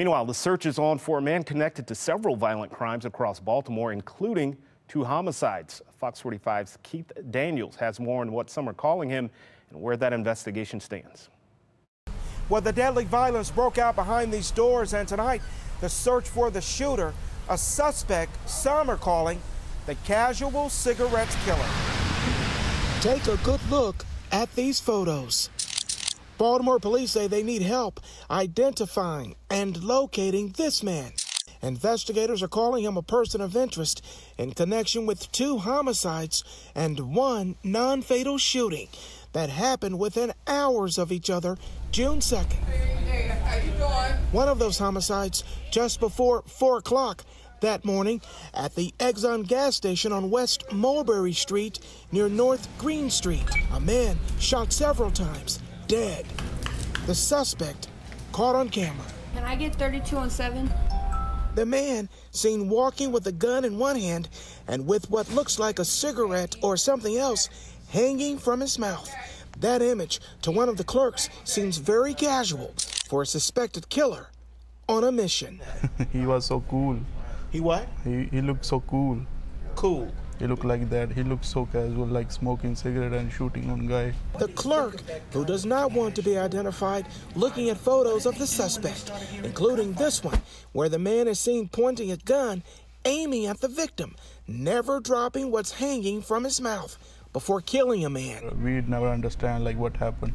Meanwhile, the search is on for a man connected to several violent crimes across Baltimore, including two homicides. Fox 45's Keith Daniels has more on what some are calling him and where that investigation stands. Well, the deadly violence broke out behind these doors, and tonight, the search for the shooter, a suspect some are calling the casual cigarettes killer. Take a good look at these photos. Baltimore police say they need help identifying and locating this man. Investigators are calling him a person of interest in connection with two homicides and one non fatal shooting that happened within hours of each other June 2nd. Hey, one of those homicides just before 4 o'clock that morning at the Exxon gas station on West Mulberry Street near North Greene Street. A man shot several times dead. The suspect caught on camera. Can I get 32 on 7? The man seen walking with a gun in one hand and with what looks like a cigarette or something else hanging from his mouth. That image to one of the clerks seems very casual for a suspected killer on a mission. he was so cool. He what? He, he looked so cool. Cool. He looked like that. He looked so casual, like smoking cigarette and shooting on guy. The clerk, who does not want to be identified, looking at photos of the suspect, including this one, where the man is seen pointing a gun, aiming at the victim, never dropping what's hanging from his mouth before killing a man. We'd never understand like what happened.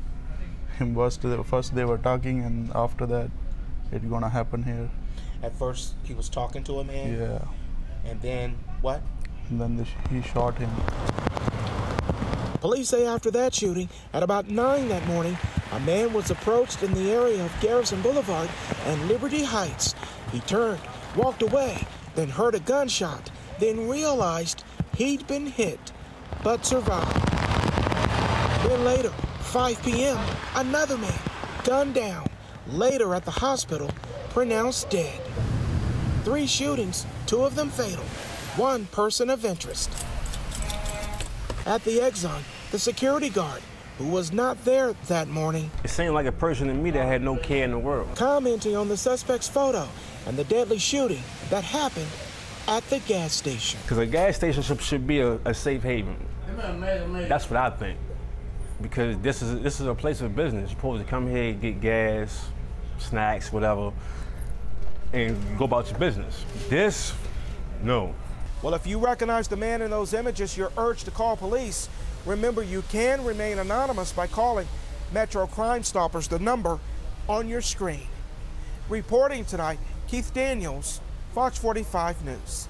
First, first they were talking, and after that, it's gonna happen here. At first, he was talking to a man. Yeah. And then what? And then the, he shot him. Police say after that shooting, at about 9 that morning, a man was approached in the area of Garrison Boulevard and Liberty Heights. He turned, walked away, then heard a gunshot, then realized he'd been hit, but survived. Then later, 5 p.m., another man, gunned down, later at the hospital, pronounced dead. Three shootings, two of them fatal one person of interest. At the Exxon, the security guard, who was not there that morning. It seemed like a person to me that had no care in the world. Commenting on the suspect's photo and the deadly shooting that happened at the gas station. Because a gas station should be a, a safe haven. That's what I think. Because this is this is a place of business. You're supposed to come here, get gas, snacks, whatever, and go about your business. This, no. Well, if you recognize the man in those images, you're urged to call police. Remember, you can remain anonymous by calling Metro Crime Stoppers, the number on your screen. Reporting tonight, Keith Daniels, Fox 45 News.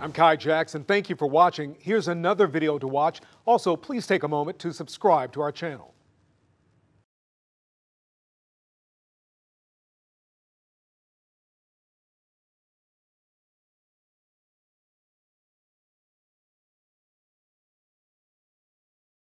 I'm Kai Jackson. Thank you for watching. Here's another video to watch. Also, please take a moment to subscribe to our channel.